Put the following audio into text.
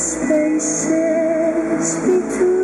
spaces between